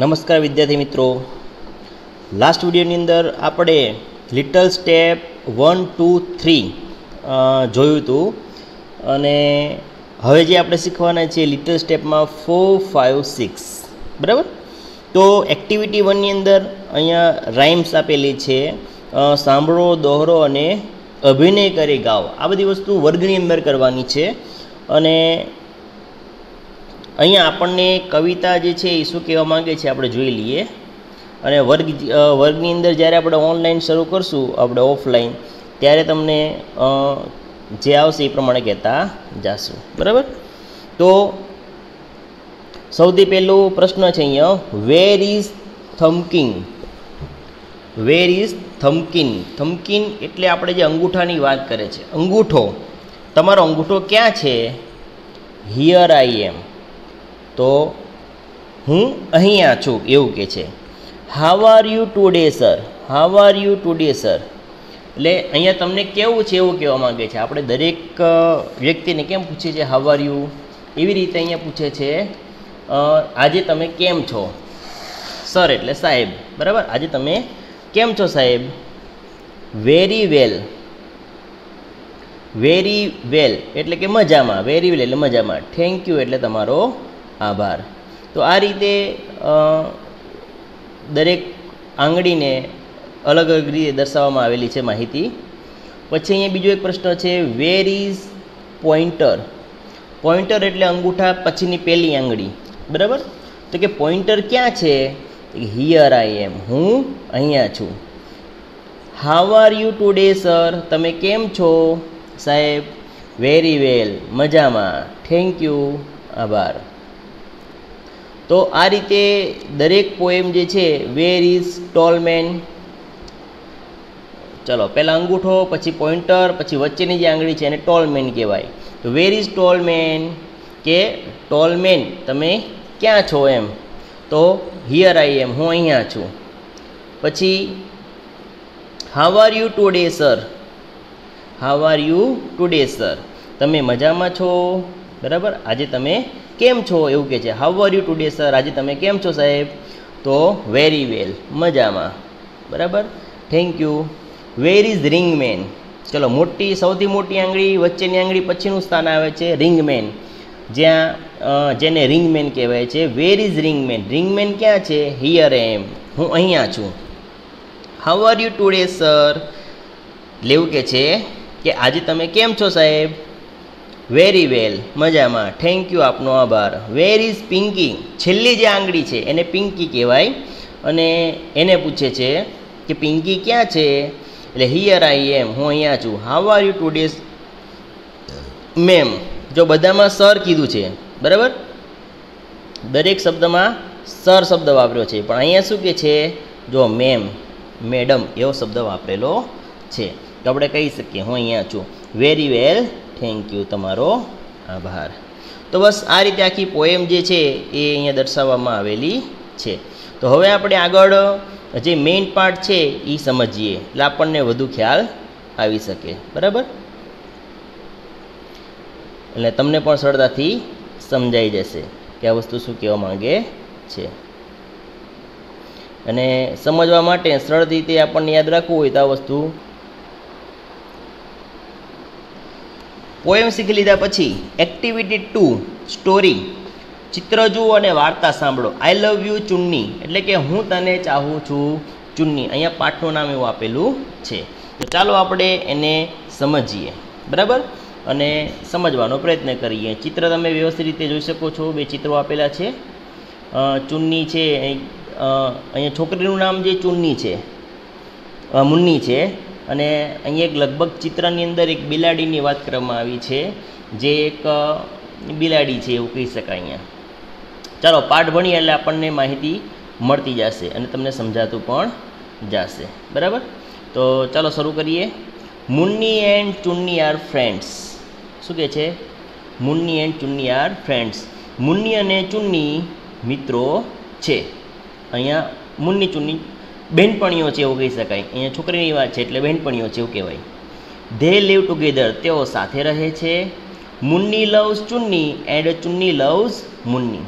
નમસ્કાર વિદ્યાર્થી મિત્રો. લાસ્ટ વિડીયોની અંદર આપણે little step one two three જોયું હતું. અને હવે જે આપણે શીખવાના છે લિટલ સ્ટેપમાં ફોર ફાઇવ સિક્સ બરાબર? તો એક્ટિવિટી વનની અંદર અહીંયા રાઇમ્સ આપેલી છે. સાંભળો, દોહરો અને અભિનય કરી ગાઓ આ બધી વસ્તુ વર્ગની અંદર કરવાની છે. અને અહીંયા આપણને કવિતા જે છે એ શું કહેવા માંગે છે આપણે જોઈ લઈએ. અને વર્ગ વર્ગની અંદર જ્યારે આપણે ઓનલાઈન શરૂ કરશું, આપણે ઓફલાઈન, ત્યારે તમને જે આવશે એ પ્રમાણે કહેતા જાશું. બરાબર? તો સૌથી પહેલો પ્રશ્ન છે અહીંયા વેર ઇઝ થમકિંગ વેર ઇઝ થમકિન થમકિન એટલે આપણે જે અંગૂઠાની વાત કરે છે. અંગૂઠો. તમારો અંગૂઠો ક્યાં છે? હિયર આઈ એમ તો હું અહીંયા છું એવું કે છે. How are you today sir how are you today sir એટલે અહીંયા તમને કેવું છે એવું કહેવા માંગે છે. આપણે દરેક વ્યક્તિને કેમ પૂછીએ છીએ હાવ આર યુ એવી રીતે અહીંયા પૂછે છે આજે તમે કેમ છો? સર એટલે સાહેબ. બરાબર? આજે તમે કેમ છો, સાહેબ? વેરી વેલ વેરી વેલ એટલે કે મજામાં. વેરી વેલ એટલે મજામાં. થેન્ક યુ એટલે તમારો આભાર. તો આ રીતે દરેક આંગળીને અલગ અલગ રીતે દર્શાવવામાં આવેલી છે માહિતી. પછી અહીંયા બીજો એક પ્રશ્ન છે વેર ઇઝ પોઇન્ટર પોઇન્ટર એટલે અંગૂઠા પછીની પહેલી આંગળી. બરાબર? તો કે પોઇન્ટર ક્યાં છે? હિયર આઈ એમ હું અહીંયા છું. How are you today sir તમે કેમ છો? સાહેબ વેરી વેલ મજામાં. થેન્ક યુ આભાર. તો આ રીતે દરેક પોએમ જે છે વેર ઇઝ ટોલમેન ચલો, પહેલાં અંગૂઠો, પછી પોઇન્ટર પછી વચ્ચેની જે આંગળી છે એને ટોલમેન કહેવાય. તો વેર ઇઝ ટોલમેન કે ટોલમેન તમે ક્યાં છો એમ? તો હિયર આઈ એમ હું અહીંયા છું. પછી how are you today sir how are you today sir તમે મજામાં છો? બરાબર? આજે તમે કેમ છો? એવું કહે છે. How are you today sir આજે તમે કેમ છો, સાહેબ? તો વેરી વેલ મજામાં. બરાબર? Thank you where is ring man ચલો, મોટી, સૌથી મોટી આંગળી, વચ્ચેની આંગળી પછીનું સ્થાન આવે છે રિંગ મેન જ્યાં જેને રિંગ મેન કહેવાય છે. Where is ring man ring man ક્યાં છે? હિયર એમ હું અહીંયા છું. How are you today sir લેવું કે છે કે આજે તમે કેમ છો, સાહેબ? વેરી વેલ મજામાં. થેન્ક યુ આપનો આભાર. વેર ઇઝ પિંકી છેલ્લી જે આંગળી છે, એને પિંકી કહેવાય. અને એને પૂછે છે કે પિંકી ક્યાં છે? એટલે હિયર આઈ એમ હું અહીંયા છું. How are you today ma'am જો બધામાં સર કીધું છે, બરાબર? દરેક શબ્દમાં સર શબ્દ વાપર્યો છે. પણ અહીંયા શું કે છે? જો મેમ મેડમ એવો શબ્દ વાપરેલો છે. તો આપણે કહી શકીએ, હું અહીંયા છું. વેરી વેલ થેન્ક યુ તમારો આભાર. તો બસ આ રીતે આખી પોએમ જે છે એ અહીંયા દર્શાવવામાં આવેલી છે. તો હવે આપણે આગળ જે મેઇન પાર્ટ છે એ સમજીએ. એટલે આપણને વધુ ખ્યાલ આવી શકે. બરાબર? એટલે તમને પણ સરળતાથી સમજાઈ જશે કે આ વસ્તુ શું કહેવા માંગે છે. અને સમજવા માટે સરળ રીતે આપણને યાદ રાખવું હોય તો આ વસ્તુ પોએમ શીખી લીધા પછી એક્ટિવિટી ટુ સ્ટોરી ચિત્ર જુઓ અને વાર્તા સાંભળો. I love you Chunni. એટલે કે હું તને ચાહું છું, ચુન્ની. અહીંયા પાઠનું નામ એવું આપેલું છે. તો ચાલો આપણે એને સમજીએ. બરાબર? અને સમજવાનો પ્રયત્ન કરીએ. ચિત્ર તમે વ્યવસ્થિત રીતે જોઈ શકો છો. બે ચિત્રો આપેલા છે. ચુન્ની છે અહીંયા છોકરીનું નામ જે ચુન્ની છે મુન્ની છે. અને અહીંયા એક લગભગ ચિત્રની અંદર એક બિલાડીની વાત કરવામાં આવી છે, જે એક બિલાડી છે એવું કહી શકાય અહીંયા. ચાલો, પાઠ ભણીએ એટલે આપણને માહિતી મળતી જશે અને તમને સમજાતું પણ જશે. બરાબર? તો ચાલો શરૂ કરીએ. Munni and Chunni are friends. શું કહે છે? Munni and Chunni are friends. Munni અને ચુન્ની મિત્રો છે. અહીંયા મુન્ની ચુન્ની બહેનપણીઓ છે એવું કહી શકાય. અહીંયા છોકરીની વાત છે એટલે બહેનપણીઓ છે એવું કહેવાય. ધે લીવ ટુગેધર તેઓ સાથે રહે છે. Munni loves Chunni and Chunni loves Munni.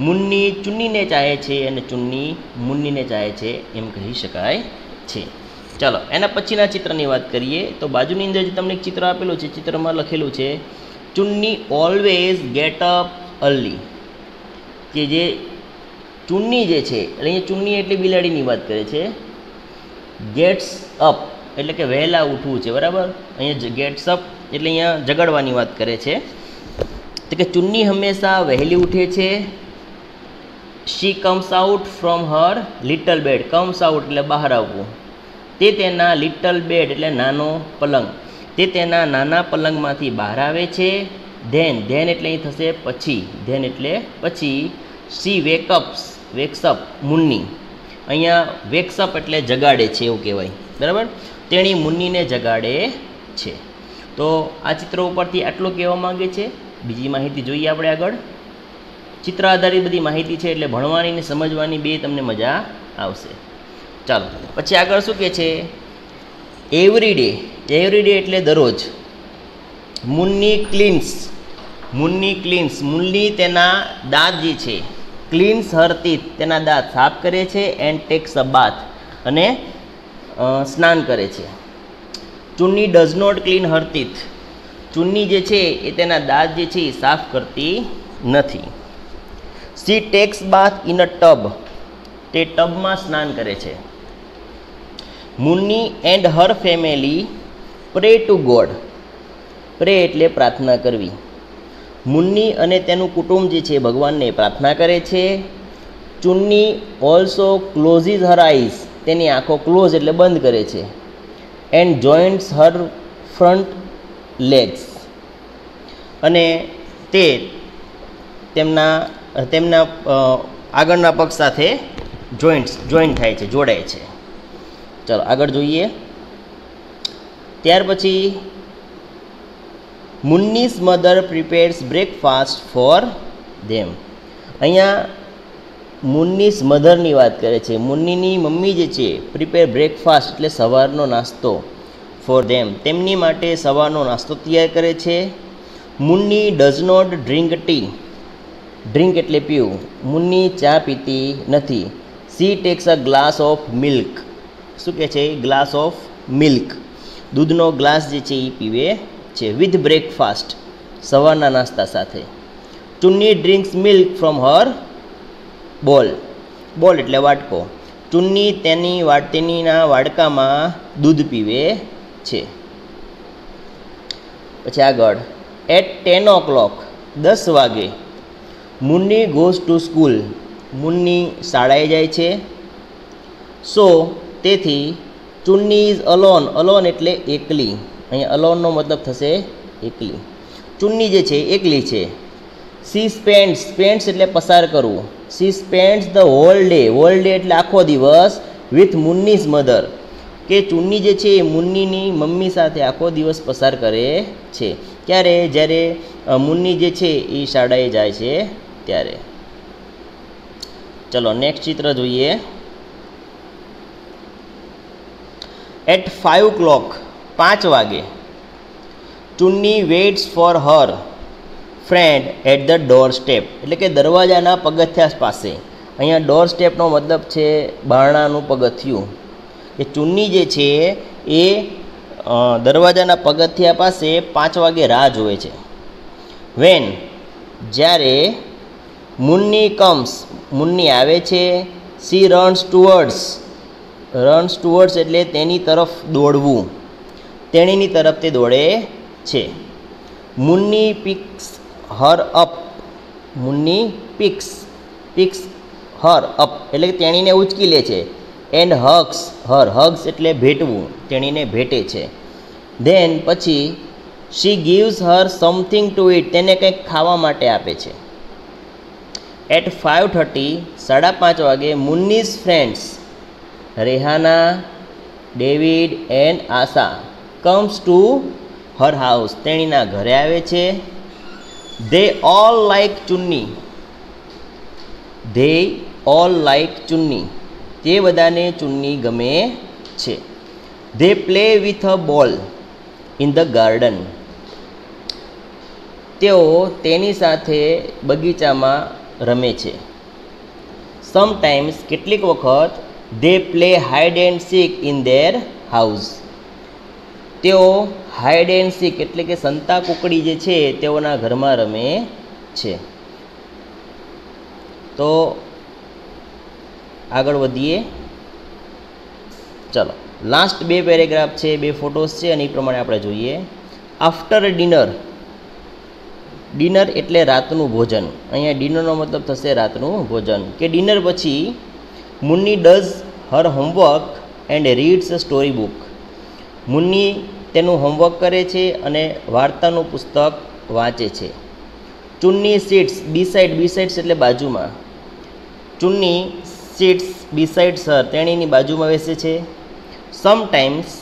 મુન્ની ચુન્નીને ચાહે છે અને ચુન્ની મુન્નીને ચાહે છે એમ કહી શકાય છે. ચાલો, એના પછીના ચિત્રની વાત કરીએ તો બાજુની અંદર જે તમને એક ચિત્ર આપેલું છે, ચિત્રમાં લખેલું છે, Chunni always get up early કે જે ચુન્ની જે છે, એટલે અહીંયા ચુન્ની એટલે બિલાડીની વાત કરે છે. ગેટ્સ અપ, એટલે કે વહેલા ઉઠવું છે, બરાબર? અહીંયા ગેટ્સ અપ, એટલે અહીંયા જગાડવાની વાત કરે છે. તો કે ચુન્ની હંમેશા વહેલી ઉઠે છે. She comes out from her little bed comes out એટલે બહાર આવવું. તે તેના લિટલ બેડ એટલે નાનો પલંગ. તે તેના નાના પલંગમાંથી બહાર આવે છે. ધેન ધેન એટલે અહીં થશે પછી. ધેન એટલે પછી. શી વેકઅપ્સ વેક્સઅપ મુન્ની. અહીંયા વેક્સઅપ એટલે જગાડે છે એવું કહેવાય. બરાબર? તેણી મુન્નીને જગાડે છે. તો આ ચિત્ર ઉપરથી આટલું કહેવા માંગે છે. બીજી માહિતી જોઈએ આપણે આગળ. ચિત્ર આધારિત બધી માહિતી છે એટલે ભણવાની ને સમજવાની બે તમને મજા આવશે. ચાલો, પછી આગળ શું કહે છે? એવરી ડે એવરી ડે એટલે દરરોજ. મુન્ની ક્લીન્સ મુન્ની ક્લીન્સ મુન્ની તેના દાંત જે છે. ક્લીન્સ હર ટીથ તેના દાંત સાફ કરે છે એન્ડ ટેક્સ અ બાથ અને સ્નાન કરે છે. Chunni does not clean her teeth Chunni જે છે એ તેના દાંત જે છે એ સાફ કરતી નથી. She takes bath in a tub તે ટબમાં સ્નાન કરે છે. Munni and her family pray to God pray એટલે પ્રાર્થના કરવી. મુન્ની અને તેનું કુટુંબ જે છે ભગવાનને પ્રાર્થના કરે છે. Chunni also closes her eyes તેની આંખો ક્લોઝ એટલે બંધ કરે છે. And joins her front legs અને તે તેમના તેમના આગળના પગ સાથે જોઈન્ટ્સ જોઈન્ટ થાય છે, જોડાય છે. ચાલો આગળ જોઈએ. ત્યાર પછી Munni's mother prepares breakfast for them અહીંયા મુન્નીસ મધરની વાત કરે છે. મુન્નીની મમ્મી જે છે પ્રિપેર બ્રેકફાસ્ટ એટલે સવારનો નાસ્તો ફોર ધેમ તેમની માટે સવારનો નાસ્તો તૈયાર કરે છે. Munni does not drink tea drink એટલે પીવું. મુન્ની ચા પીતી નથી. She takes a glass of milk શું કહે છે? ગ્લાસ ઓફ મિલ્ક દૂધનો ગ્લાસ જે છે એ પીવે છે વિથ બ્રેકફાસ્ટ સવારના નાસ્તા સાથે. Chunni drinks milk from her bowl bowl એટલે વાટકો. ચુન્ની તેની વાટતીનીના વાડકામાં દૂધ પીવે છે. પછી આગળ. એટ ટેન ઓ ક્લોક દસ વાગે, Munni goes to school Munni શાળાએ જાય છે. સો તેથી ચુન્ની ઇઝ અલોન અલોન એટલે એકલી. અહીંયા અલોનનો મતલબ થશે એકલી. ચુન્ની જે છે, એકલી છે. સી સ્પેન્ડ્સ સ્પેન્ડ્સ એટલે પસાર કરવું. She spends the whole day whole day એટલે આખો દિવસ વિથ મુન્નીઝ મધર. કે ચુન્ની જે છે, એ મુન્નીની મમ્મી સાથે આખો દિવસ પસાર કરે છે. ક્યારે? જ્યારે મુન્ની જે છે, એ શાળાએ જાય છે, ત્યારે. ચલો નેક્સ્ટ ચિત્ર જોઈએ. એટ ફાઇવ ક્લોક પાંચ વાગે. Chunni waits for her friend at the doorstep એટલે કે દરવાજાના પગથિયા પાસે. અહીંયા ડોર સ્ટેપનો મતલબ છે બારણાનું પગથિયું. એ ચુન્ની જે છે એ દરવાજાના પગથિયા પાસે પાંચ વાગે રાહ જોવે છે. વેન જ્યારે મુન્ની કમ્સ મુન્ની આવે છે she runs towards runs towards એટલે તેની તરફ દોડવું. તેણીની તરફ તે દોડે છે. Munni picks her up. Munni picks picks her up. એટલે કે તેણીને ઉચકી લે છે. એન્ડ હગ્સ, હર હગ્સ એટલે ભેટવું. તેણીને ભેટે છે. ધેન પછી she gives her something to eat તેને કંઈક ખાવા માટે આપે છે. એટ ફાઇવ થર્ટી સાડા પાંચ વાગે Munni's friends Rehana, David and Asha comes to her house તેણીના ઘરે આવે છે. They all like Chunni. They all like Chunni. તે બધાને ચુન્ની ગમે છે. They play with a ball in the garden તેઓ તેની સાથે બગીચામાં રમે છે. સમટાઈમ્સ કેટલીક વખત they play hide and seek in their house તેઓ હાઇડ એન્ડ સીક એટલે કે સંતા કુકડી જે છે, તેઓના ઘરમાં રમે છે. તો આગળ વધીએ. ચલો લાસ્ટ બે પેરેગ્રાફ છે, બે ફોટોસ છે, અને એ પ્રમાણે આપણે જોઈએ. આફ્ટર ડિનર ડિનર એટલે રાતનું ભોજન. અહીંયા ડિનરનો મતલબ થશે રાતનું ભોજન. કે ડિનર પછી Munni does her homework and reads a story book Munni તેનું હોમવર્ક કરે છે અને વાર્તાનું પુસ્તક વાંચે છે. ચુન્ની સીટ્સ બી સાઇડ બી સાઇડ્સ એટલે બાજુમાં. Chunni sits beside her તેણીની બાજુમાં બેસે છે. સમટાઈમ્સ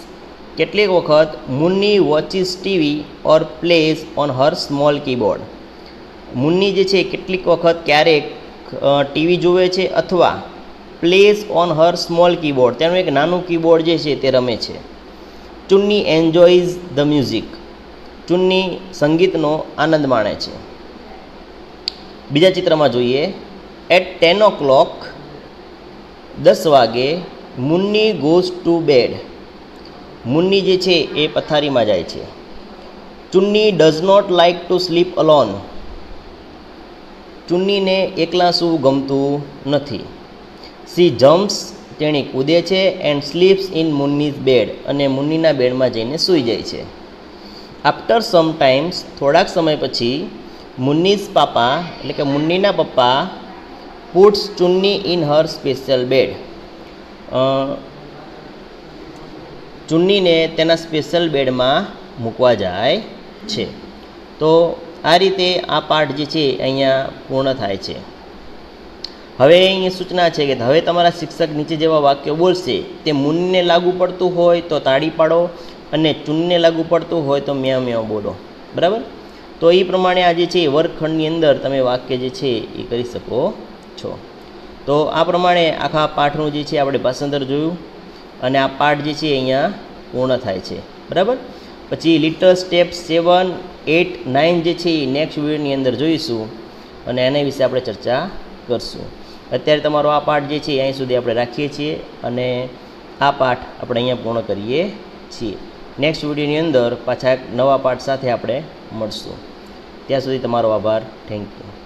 કેટલીક વખત Munni watches TV or plays on her small keyboard Munni જે છે કેટલીક વખત ક્યારેક ટીવી જુએ છે અથવા plays on her small keyboard તેનું એક નાનું કીબોર્ડ જે છે તે રમે છે. ચુન્ની એન્જોયઝ ધ મ્યુઝિક. ચુન્ની સંગીતનો આનંદ માણે છે. બીજા ચિત્રમાં જોઈએ. એટ ટેન ઓ ક્લોક દસ વાગે, Munni goes to bed Munni જે છે એ પથારીમાં જાય છે. Chunni does not like to sleep alone ચુન્નીને એકલા સૂવું ગમતું નથી. સી જમ્પ્સ તેણી કૂદે છે and sleeps in Munni's bed અને મુન્નીના બેડમાં જઈને સૂઈ જાય છે. આફ્ટર સમ ટાઈમ્સ થોડાક સમય પછી મુન્નીઝ પાપા એટલે કે મુન્નીના પપ્પા puts Chunni in her special bed ચુન્નીને તેના સ્પેશિયલ બેડમાં મૂકવા જાય છે. તો આ રીતે આ પાઠ જે છે અહીંયા પૂર્ણ થાય છે. હવે અહીંયા સૂચના છે કે હવે તમારા શિક્ષક નીચે જેવા વાક્યો બોલશે, તે મુનને લાગુ પડતું હોય તો તાળી પાડો અને ચૂનને લાગુ પડતું હોય તો મ્યા મ્યા બોલો. બરાબર? તો એ પ્રમાણે આ જે છે વર્ગખંડની અંદર તમે વાક્ય જે છે એ કરી શકો છો. તો આ પ્રમાણે આખા પાઠનું જે છે આપણે ભાષાંતર જોયું અને આ પાઠ જે છે અહીંયા પૂર્ણ થાય છે. બરાબર? પછી little step seven eight nine જે છે એ નેક્સ્ટ વિડીયોની અંદર જોઈશું અને એના વિશે આપણે ચર્ચા કરશું. અત્યારે તમારો આ પાઠ જે છે અહીં સુધી આપણે રાખીએ છીએ અને આ પાઠ આપણે અહીંયા પૂર્ણ કરીએ છીએ. નેક્સ્ટ વિડીયોની અંદર પાછા એક નવા પાઠ સાથે આપણે મળશું. ત્યાં સુધી તમારો આભાર. Thank you